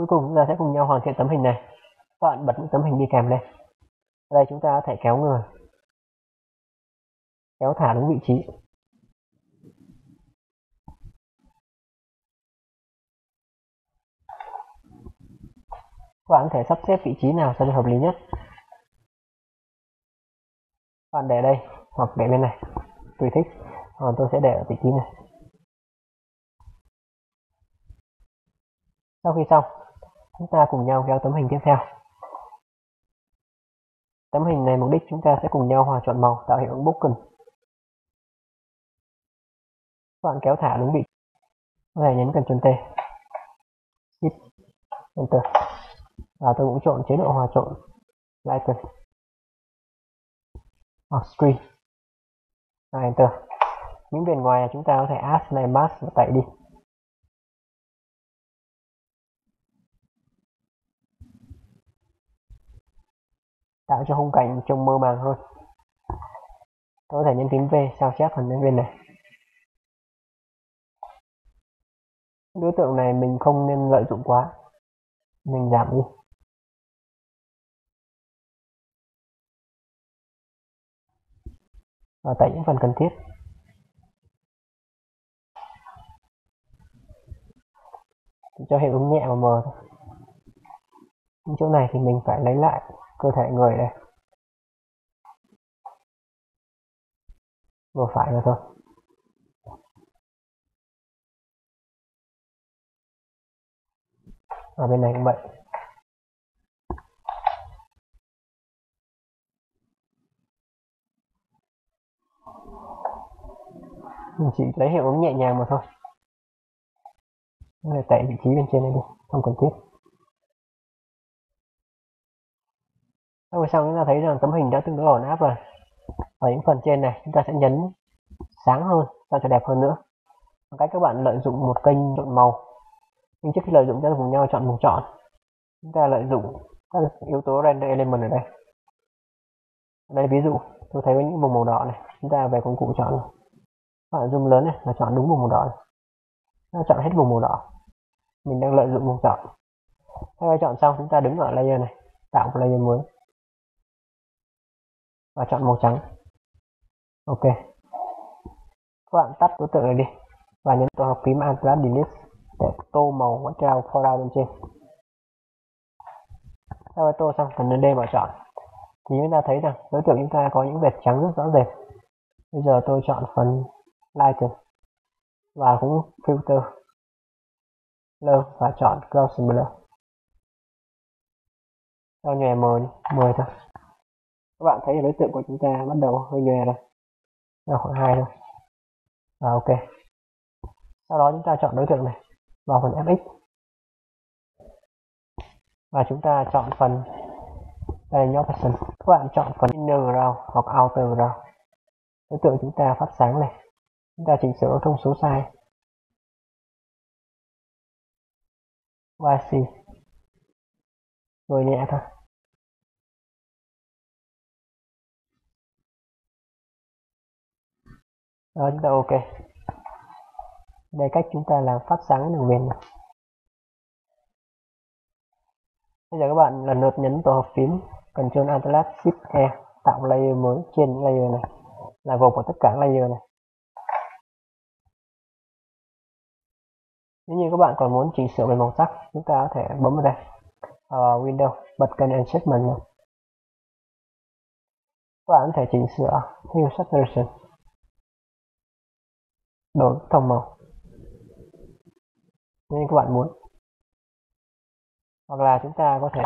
cuối cùng chúng ta sẽ cùng nhau hoàn thiện tấm hình này. Các bạn bật những tấm hình đi kèm lên. Ở đây chúng ta có thể kéo người. Kéo thả đúng vị trí. Các bạn có thể sắp xếp vị trí nào cho hợp lý nhất. Các bạn để đây, hoặc để bên này. Tùy thích. Còn tôi sẽ để ở vị trí này. Sau khi xong chúng ta cùng nhau kéo tấm hình tiếp theo. Tấm hình này mục đích chúng ta sẽ cùng nhau hòa chọn màu, tạo hiệu ứng broken các bạn kéo thả đúng vị. Có thể nhấn cần chân T. Shift Enter. Và tôi cũng chọn chế độ hòa trộn lighten hoặc screen. Và enter. Những viền ngoài chúng ta có thể add này, mask và tẩy đi. Tạo cho khung cảnh trông mơ màng hơn. Tôi có thể nhấn phím V, sao chép phần bên này. Đối tượng này mình không nên lợi dụng quá. Mình giảm đi. Và tại những phần cần thiết. Chỉ cho hiệu ứng nhẹ và mờ thôi. Những chỗ này thì mình phải lấy lại cơ thể người đây. Vừa phải là thôi. Ở bên này cũng vậy. Mình chỉ lấy hiệu ứng nhẹ nhàng mà thôi. Để tẩy vị trí bên trên này đi. Không cần thiết. Sau sau chúng ta thấy rằng tấm hình đã tương đối ổn áp rồi. Ở những phần trên này, chúng ta sẽ nhấn sáng hơn sao cho đẹp hơn nữa. Bằng cách các bạn lợi dụng một kênh chọn màu. Nhưng trước khi lợi dụng, chúng ta cùng nhau chọn vùng chọn. Chúng ta lợi dụng các yếu tố render element ở đây. Ở đây ví dụ, tôi thấy có những vùng màu đỏ này, chúng ta về công cụ chọn. Các bạn zoom lớn này là chọn đúng vùng màu đỏ này. Chúng ta chọn hết vùng màu đỏ. Mình đang lợi dụng vùng chọn. Sau khi chọn xong, chúng ta đứng ở layer này, tạo một layer mới và chọn màu trắng. Ok. Các bạn tắt đối tượng này đi. Và nhấn tổ hợp phím Alt Delete để tô màu background foreground bên trên. Sau khi tô xong phần D bỏ chọn. Thì chúng ta thấy rằng, đối tượng chúng ta có những vệt trắng rất rõ rệt. Bây giờ tôi chọn phần lighten và cũng filter. Blur và chọn gaussian blur cho nhòe mờ 10 thôi các bạn thấy đối tượng của chúng ta bắt đầu hơi nhòe rồi. Là khoảng hai thôi. Và ok. Sau đó chúng ta chọn đối tượng này, vào phần fx và chúng ta chọn phần đây là person các bạn chọn phần inner row hoặc outer row đối tượng chúng ta phát sáng này. Chúng ta chỉnh sửa thông số sai YC rồi nhẹ thôi. Đó chúng ta ok. Đây cách chúng ta làm phát sáng đường viền này. Bây giờ các bạn lần lượt nhấn tổ hợp phím Ctrl Alt Shift E tạo layer mới trên layer này. Là gồm của tất cả layer này. Nếu như các bạn còn muốn chỉnh sửa về màu sắc chúng ta có thể bấm vào đây. Ờ, uh, Windows bật kênh Adjustment này. các bạn có thể chỉnh sửa Hue Saturation đổi thông màu. Nên các bạn muốn. Hoặc là chúng ta có thể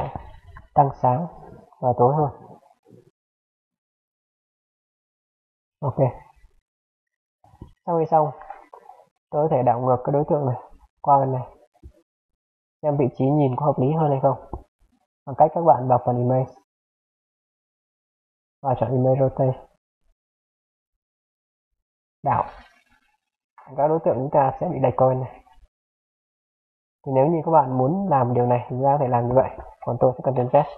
tăng sáng và tối hơn. Ok. Sau khi xong, tôi có thể đảo ngược cái đối tượng này qua bên này. Xem vị trí nhìn có hợp lý hơn hay không. Bằng cách các bạn vào phần image. Và chọn image rotate. Đảo các đối tượng chúng ta sẽ bị lệch coin này. Thì nếu như các bạn muốn làm điều này, thì ra có thể làm như vậy. Còn tôi sẽ cần trên test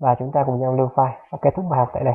và chúng ta cùng nhau lưu file và kết thúc bài học tại đây.